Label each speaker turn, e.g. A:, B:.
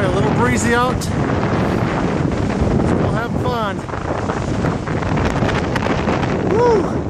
A: Alright, a little breezy out. Still having fun. Woo!